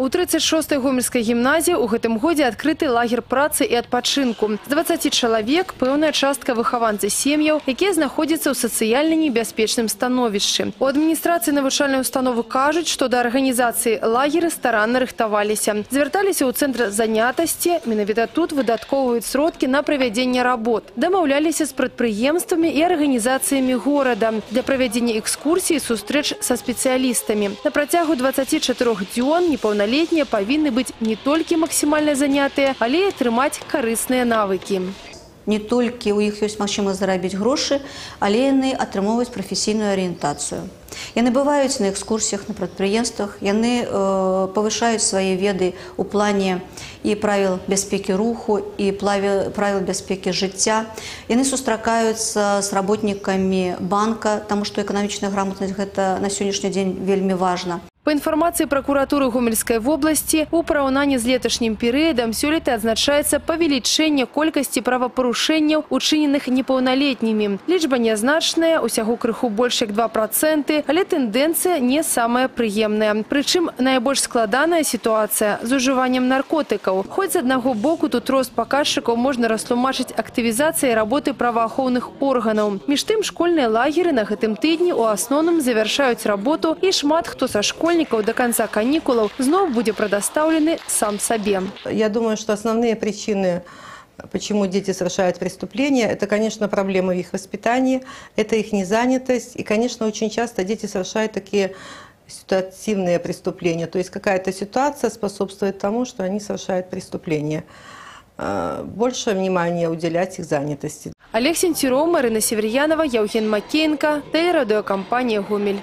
У 36-й гомельскай гімназіі ў гэтым годзе адкрыты лагер працы і адпачынку. З 20 чалавек пэўная частка выхаванцы сем'яў, якія знаходзяцца ў сацыяльна небяспечным становішчы. У адміністрацыі навучальнай установы кажуць, што да арганізацыі лагеры старанна рыхтаваліся. Звярталіся ў цэнтр занятасці, менавіта тут выдаткоўваюць сродкі на правядзенне работ. Дамаўляліся з прадпрыемствамі і арганізацыямі горада для правядзення экскурсій і сустрэч са спецыялістамі. На працягу 24 дзён непаўналетнія павінны быць не толькі максімальна занятыя, але і атрымаць карысныя навыкі. Не толькі ў іх ёсць магчымасць зарабіць грошы, але яны атрымоўваюць прафесійную арыентацыю. Яны бываюць на экскурсіях, на прадпрыемствах, яны э, павышаюць свае веды ў плане і правіл бяспекі руху, і плаві- правіл бяспекі жыцця. Яны сустракаюцца з работнікамі банка, таму што эканамічная грамотнасць гэта на сённяшні дзень вельмі важна. Па інфармацыі пракуратуры гомельскай вобласці, у параўнанні з леташнім перыядам сёлета адзначаецца павелічэнне колькасці правапарушэнняў, учыненых непаўналетнімі. Лічба нязначная, усяго крыху больш як 2%, але тэндэнцыя не самая прыемная. Прычым найбольш складаная сітуацыя з ужываннем наркотыкаў. Хоць з аднаго боку тут рост паказчыкаў можна растлумачыць актывізацыяй работы праваахоўных органаў. Між тым школьныя лагеры на гэтым тыдні ў асноўным завяршаюць работу і шмат хто са школьнікаў да канца канікулаў зноў будзе прадастаўлены сам сабе. Я думаю, что основные причины, почему дети совершают преступления, это, конечно, проблемы в их воспитании, это их незанятость. И, конечно, очень часто дети совершают такие ситуативные преступления. То есть какая-то ситуация способствует тому, что они совершают преступления. Э, Больше внимания уделять их занятости. Олег Сенцюров, Марина Северьянова, Яўген Макеенко, Телерадиокомпания «Гомель».